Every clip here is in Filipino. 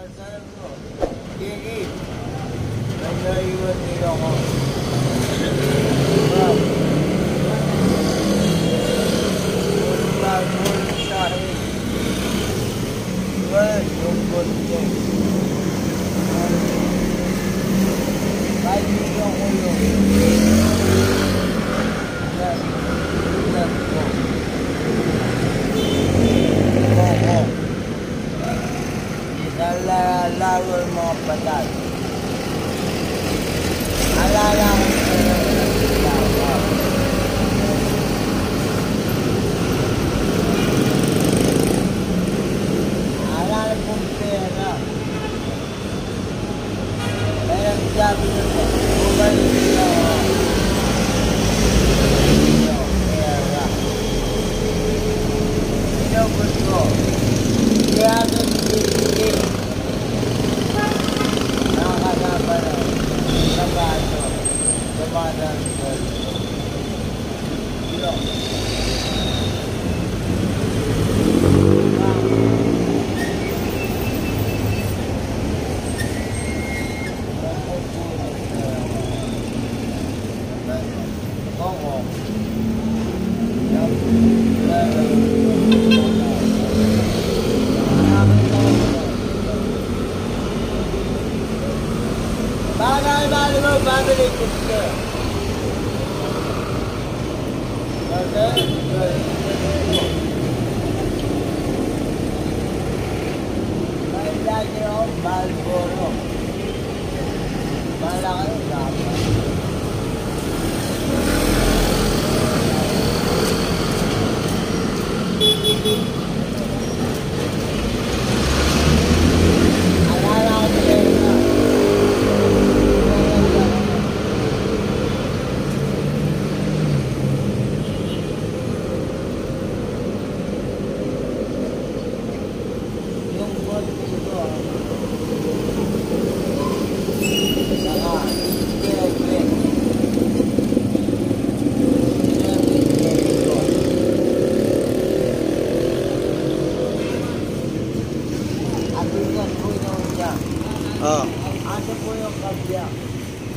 Sasalam ko. Sige. Nagaiwan din ako.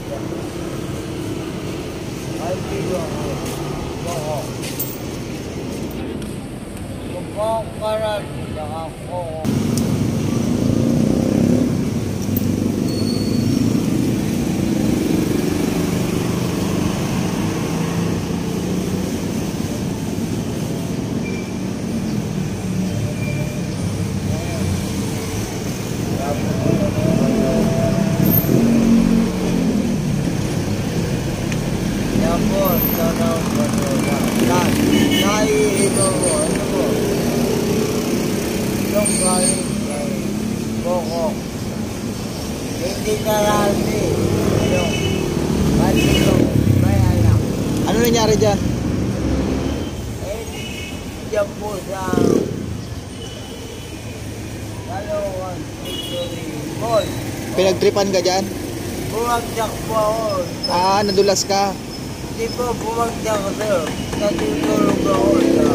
Kabya? Ay, pigo ako. Oo. Mukhang karat, saka ko. Yan po, sana ang panola. Yan, naiiba mo, ano mo? Yung galing kay Coco. Hindi karami. Yung, kasi yung may anak. Ano nangyari dyan? Eh, diyan po sa Victory Mall. Pinagtripan ka dyan? Bumagdak po ako. Ah, nadulas ka. Hindi po bumagdak ako sir. Natutulog ako sa...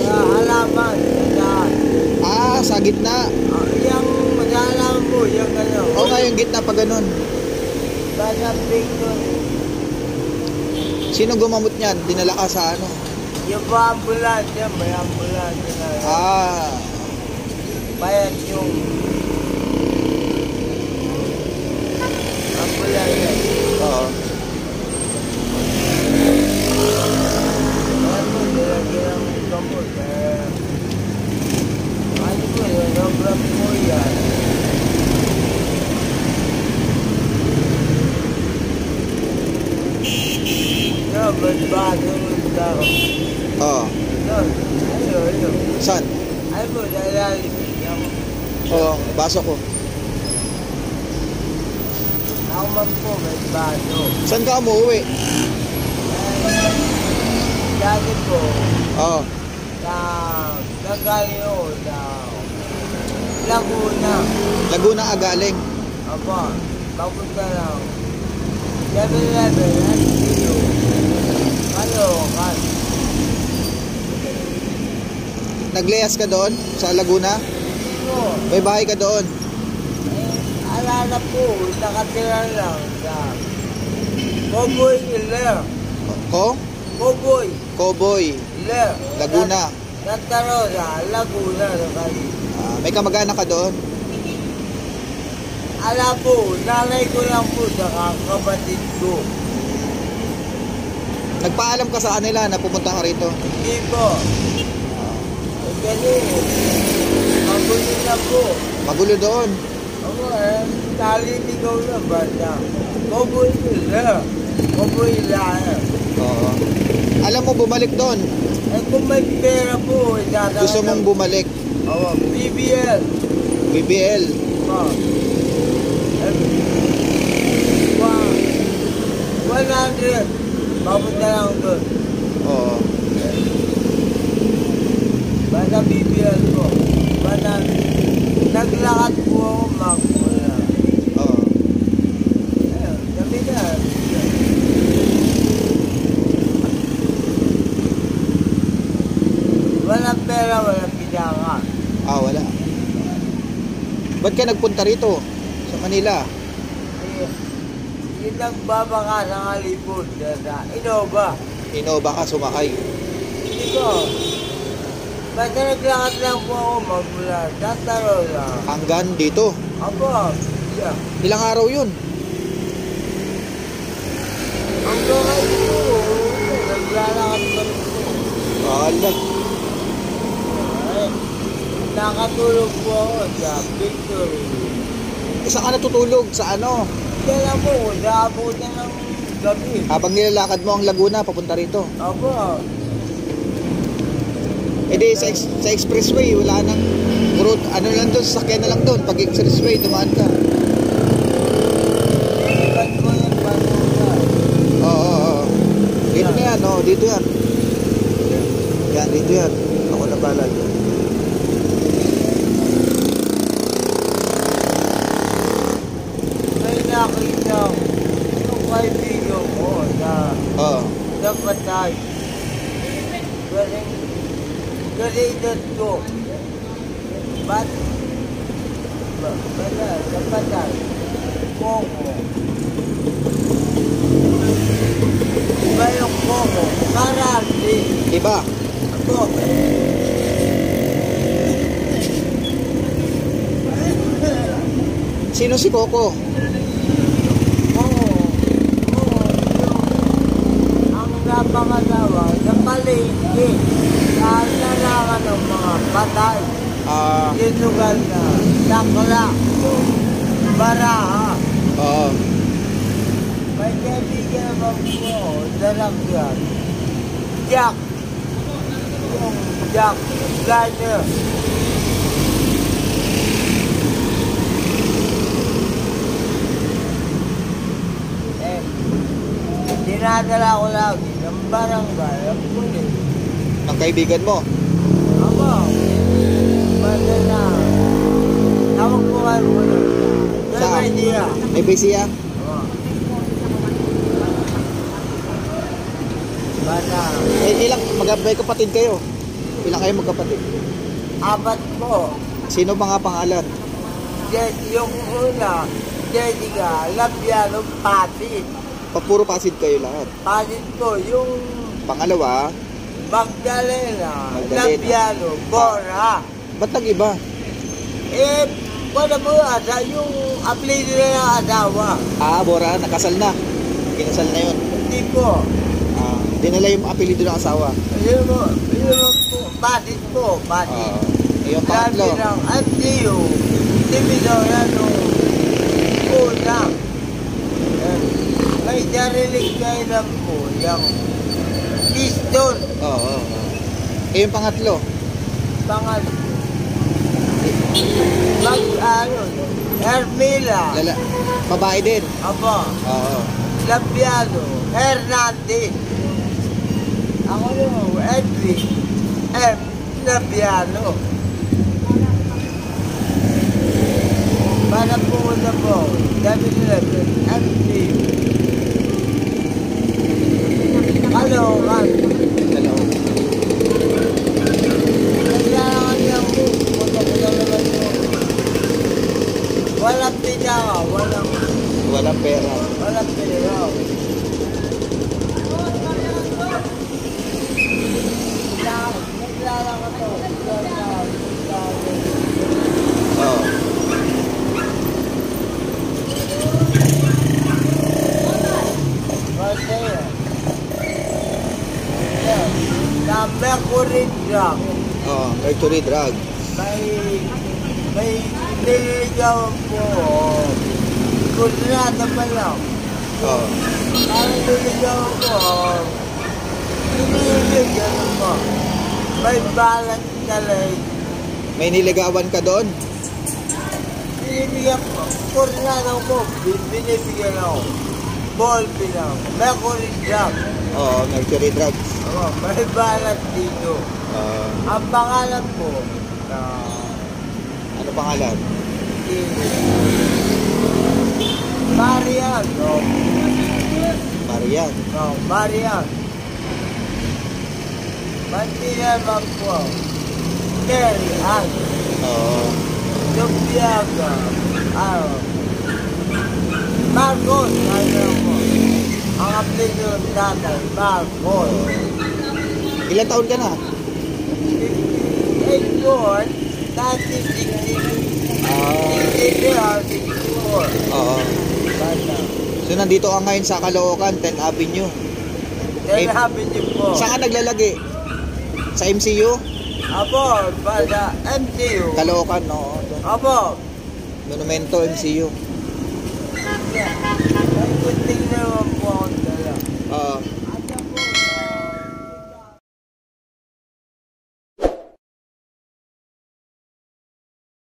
Sa halaman. Sa daan. Ah, sa gitna. Ah, yung halaman po, yung ano. Oo nga, yung gitna pa ganun. Basta Victory. Sino gumamot niyan? Dinala ka sa ano? Yung pa ambulansya, may ambulansya na. Ah, Bayad yung... Ambulansya. oo. Kaya po, nilagyan ng gamot. Eh, ano po yun, sobrang po yan. No, ba't ba ganun daw? Oo. No, ayo, ayo. Saan? Ay po, dalalim. Oo, baso ko. ako man po, may baso. Saan ka umuwi? Dati po, Oo. sa Gagayo, sa Laguna. Laguna Agaling. Apa, papunta lang. 7-Eleven, at dito. Kalokan. Nagleyas ka doon sa Laguna? May bahay ka doon. Eh, alala po, nakatira lang sa Cowboy Hill. Ko? Cowboy Cowboy. Hill. Laguna. Santa Rosa, Laguna. Ah, may kamag-anak ka doon? Ala po, nanay ko lang po sa kapatid ko. Nagpaalam ka sa kanila na pupunta ka rito? Hindi po. Eh, ganun. Magulo na po. Magulo doon. Ako eh, taliligaw na bata. Cowboy Hill. Cowboy Hill. Oo. Alam mo, bumalik doon. Eh kung may pera po, idadaan Gusto mong bumalik. Oo, BBL. BBL. Oh. Eh, one- 100. Papunta lang doon. Oo. Basta BBL po. 100. Naglakad po ako magmula. Oo. Ayun, sabi na. Walang pera, walang pinaka. Ah, wala. Ba't ka nagpunta rito? Sa Manila? Eh, Yung nagbabaka ng alipod sa Innova. Innova ka, sumakay. Hindi ko. Basta naglakad lang po ako magmula Santa Rosa. Hanggang dito. Apo, yeah. Ilang araw yun? Ang gawin po, naglalakad pa rin po. Wala. Nakatulog po ako sa Victory. Isa ka natutulog sa ano? Kaya lang po, sa abutan ng gabi. Habang nilalakad mo ang Laguna, papunta rito. Apo, E di, sa, ex- sa expressway, wala nang road. Ano lang doon, sasakyan na lang doon. Pag expressway, dumaan ka. Oo, oo, oo. Dito na yan, oo. Dito yan. Yan, dito yan. Ako na pala dyan. May nakita ko yung kaibigan ko sa Oo. sa patay. Galing, galitan ko. Ba't? Ba, wala, sa patay. Koko. Iba yung koko. Karate. Iba. Ako. Sino si Coco? Oo. Oo. Yung, ang napangalawa, sa palengke. Naalalaman ng mga patay. Ah, Sinugal na takla. Baraha. oo. May kaibigan naman po, dalagyan. Jack. Jack. Gunner. Eh, dinadala ko lagi ng barangay ang pulis. Ng kaibigan mo. Ako, basta na, Pero Saan? may basiya? Oo. Basta, Eh, ilang, mag- may kapatid kayo. Ilang kayo magkapatid? apat po. Sino mga pangalan? Jet, yung una, Jessica, Labiano, Patit. Papuro pasid kayo lahat. Patit ko, yung Pangalawa, Magdalena, Magdalena. Labiano, Cora. ba't nag-iba? Eh, wala mo asa, yung apelido na ng asawa. Ah, Bora, nakasal na. Kinasal na yun. Hindi po. Ah, dinala yung apelido ng asawa. Yun mo, yun mo po, Patit po, Patit. Ah, yung Sabi pangatlo. ng FDU, Divisoria nung una. Yan. May darinig kayo lang po, yung piston, Oo. oo. Eh, yung pangatlo. pangal. Mag, ano, Hermila, Lala. Babae din. Aba, Oo. Labiano, Hernandez. Ako yung Edwin M. Labiano. Para po, dami nila MD. Kalokan. Dalawa. Naglalangan niya po. Punta ko lang naman po. na Mercury Drug. Mercury Drug. May, may niligaw po. Kunrata pa lang. Oh. Ang niligaw ko, niligaw mo. May balang kalay. May niligawan ka doon? Binibigyan ko. Kunrata ko, binibigyan ako. Ball pinang. Mercury Drug. Oo, Mercury Drug. Ako, may balat dito. Ah, Ang pangalan po, na ano pangalan? Marian, no? Marian. No, Marian. Manila man po. Terry Hag. Oo. Lubiaga. Ano? Marcos, ano. Ang apelido ng tatay, Marcos. Ilan taon ka na? Eh, yun, dati 60. Ah, Hindi na, 64. oo. So nandito ka ngayon sa Caloocan, 10th Avenue. Kaya sabi niyo po. Saan ka naglalagi? Sa MCU? Apo, bada, MTU. Caloocan, oo. Apo, Monumento MCU.